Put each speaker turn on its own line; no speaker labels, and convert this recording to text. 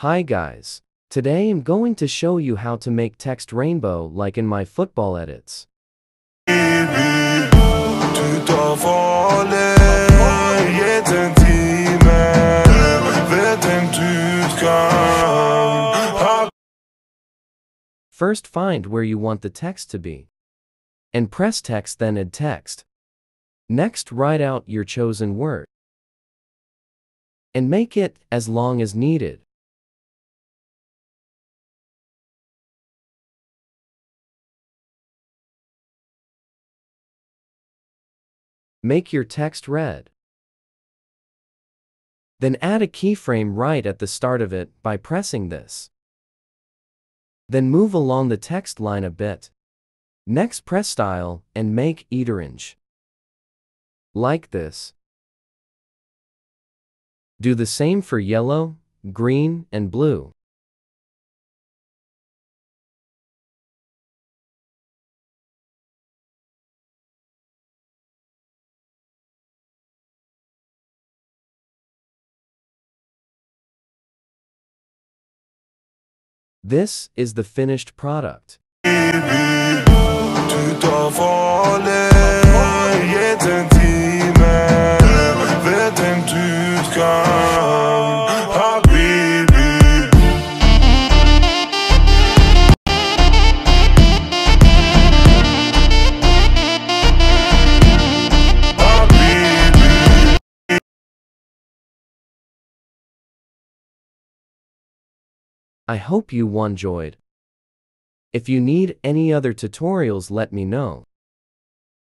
Hi guys. Today I'm going to show you how to make text rainbow like in my football edits. First find where you want the text to be. And press text then add text. Next write out your chosen word. And make it as long as needed. Make your text red. Then add a keyframe right at the start of it by pressing this. Then move along the text line a bit. Next press style and make it orange. Like this. Do the same for yellow, green, and blue. This is the finished product. I hope you enjoyed. If you need any other tutorials let me know.